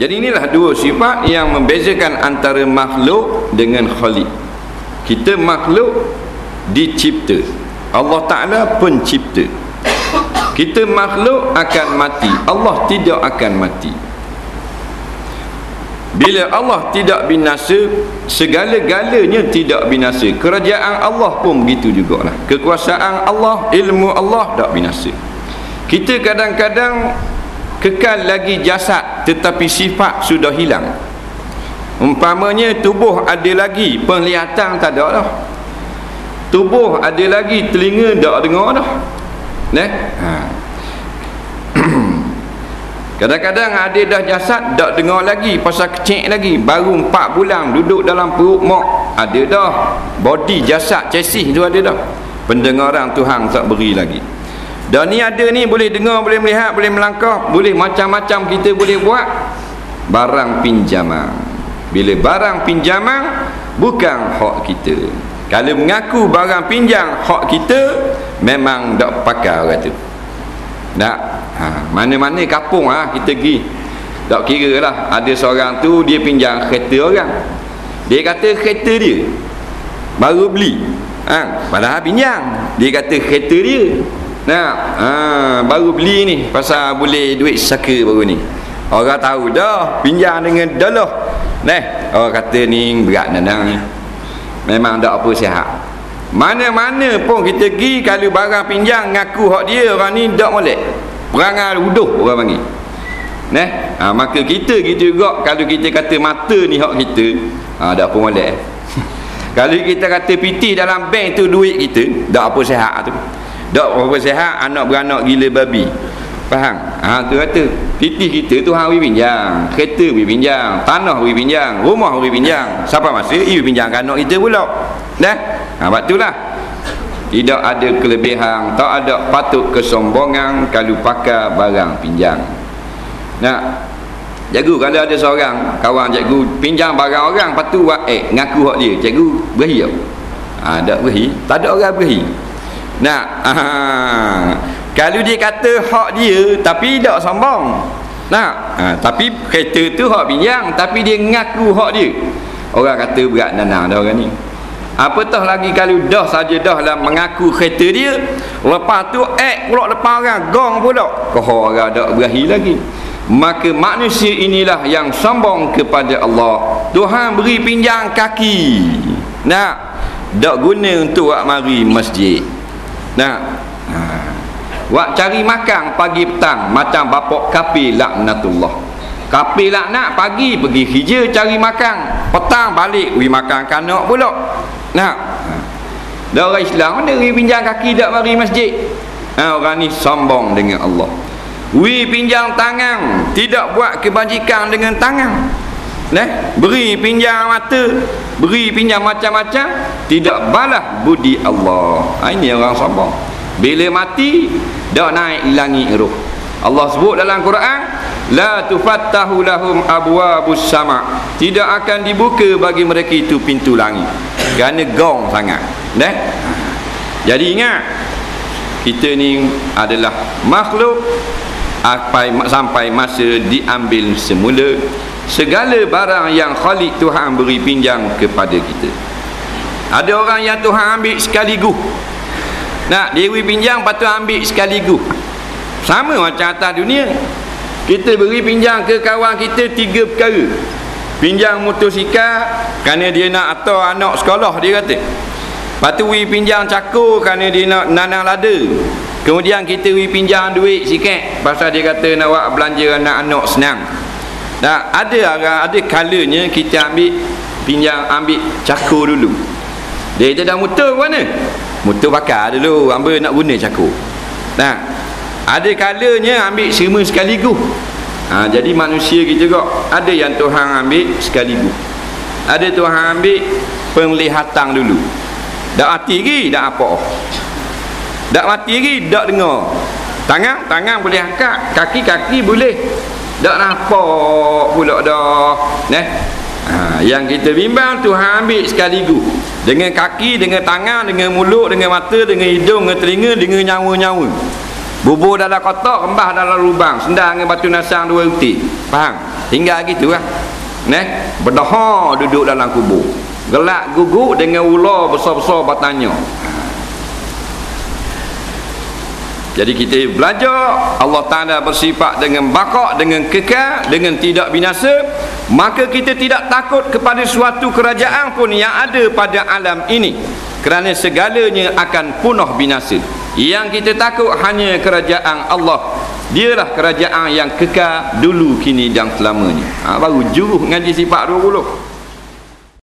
jadi inilah dua sifat yang membezakan antara makhluk dengan khalik kita makhluk dicipta. Allah Ta'ala pencipta. Kita makhluk akan mati. Allah tidak akan mati. Bila Allah tidak binasa segala-galanya tidak binasa. Kerajaan Allah pun begitu jugalah. Kekuasaan Allah ilmu Allah tak binasa. Kita kadang-kadang kekal lagi jasad tetapi sifat sudah hilang. Umpamanya tubuh ada lagi penglihatan tak ada dah. Tubuh ada lagi telinga tak dengar dah. Nah, ha. Kadang-kadang ada dah jasad tak dengar lagi pasal kecil lagi. Baru 4 bulan duduk dalam perut mak ada dah. Body jasad chassis tu ada dah. Pendengaran Tuhan tak beri lagi dan ni ada ni boleh dengar boleh melihat boleh melangkah boleh macam-macam kita boleh buat. Barang pinjaman. Bila barang pinjaman bukan hak kita. Kalau mengaku barang pinjam hak kita memang tak orang tu. Tak. Ha, mana-mana kapung ha, kita pergi. Tak kira lah ada seorang tu dia pinjam kereta orang. Dia kata kereta dia baru beli. Ha, padahal pinjam. Dia kata kereta dia nah, ha, baru beli ni pasal boleh duit saka baru ni orang tahu dah pinjam dengan dolar Nah, orang kata ni berat nanang ni. Memang tak apa sihat. Mana-mana pun kita pergi kalau barang pinjam ngaku hak dia orang ni tak molek perangai uduh orang panggil Nah, ha, maka kita gitu juga kalau kita kata mata ni hak kita, ha dak apa molek. kalau kita kata piti dalam bank tu duit kita, dak apa sihat tu. Dak apa sihat anak beranak gila babi. Faham? Ha tu kata piti kita tu hang pinjam, kereta we pinjam, tanah we pinjam, rumah we pinjam. Siapa masa iu pinjam anak kita pula. Dah? Ha batulah tidak ada kelebihan tak ada patut kesombongan kalau pakai barang pinjam nah cikgu kalau ada seorang kawan cikgu pinjam barang orang patut buat eh ngaku hak dia cikgu beri ha, tak beri tak ada orang beri nah aha. kalau dia kata hak dia tapi tak sombong nah ha, tapi kereta tu hak pinjam tapi dia ngaku hak dia. Orang kata berat nanang dah orang ni. Apatah lagi kalau dah saja dah lah mengaku kereta dia lepas tu eh pula depan orang gong pula. Kau orang tak berahi lagi. Maka manusia inilah yang sombong kepada Allah. Tuhan beri pinjang kaki. Nak tak guna untuk buat mari masjid nak ha. buat cari makan pagi petang macam bapak kapi laknatullah kapi laknat pagi pergi hijau cari makan petang balik wi makan kanak pula Nah. Dah orang Islam mana pergi pinjam kaki tak mari masjid? Ha, orang ni sombong dengan Allah. Wi pinjam tangan, tidak buat kebajikan dengan tangan. Nah, beri pinjam mata, beri pinjam macam-macam, tidak balas budi Allah. Ha, ini orang sombong. Bila mati, dak naik langit roh. Allah sebut dalam Quran, la tufattahu lahum abwabus sama. Tidak akan dibuka bagi mereka itu pintu langit kerana gong sangat dah jadi ingat kita ni adalah makhluk sampai masa diambil semula segala barang yang Khalik Tuhan beri pinjam kepada kita. Ada orang yang Tuhan ambil sekaligus nak dewi pinjam patut ambil sekaligus sama macam atas dunia. Kita beri pinjam ke kawan kita tiga perkara. Pinjam motosikal kerana dia nak atau anak sekolah dia kata. Lepas tu we pinjam cakur kerana dia nak nanang lada. Kemudian kita we pinjam duit sikit pasal dia kata nak buat belanja anak-anak senang tak ada ada kalanya kita ambil pinjam ambil cakur dulu. Dia kata dah motor mana? Motor bakar dulu ambil nak guna cakur. Nah ada kalanya ambil semua sekaligus ha, jadi manusia kita juga ada yang Tuhan ambil sekaligus ada Tuhan ambil penglihatan dulu. Dak mati lagi dak apa. Dak mati lagi dak dengar. Tangan tangan boleh angkat kaki kaki boleh dak nampak pula dah nah ha, yang kita bimbang Tuhan ambil sekaligus dengan kaki dengan tangan dengan mulut dengan mata dengan hidung dengan telinga dengan nyawa-nyawa. Bubur dalam kotak, kembah dalam lubang. Sendang dengan batu nasang dua utik. Faham? tinggal gitu lah Neh, berdoa duduk dalam kubur. Gelak guguk dengan ular besar-besar bertanya jadi kita belajar Allah Ta'ala bersifat dengan bakak dengan kekal dengan tidak binasa. Maka kita tidak takut kepada suatu kerajaan pun yang ada pada alam ini. Kerana segalanya akan punah binasa. Yang kita takut hanya kerajaan Allah. Dialah kerajaan yang kekal dulu kini dan selamanya. Ha, baru juruh ngaji sifat 20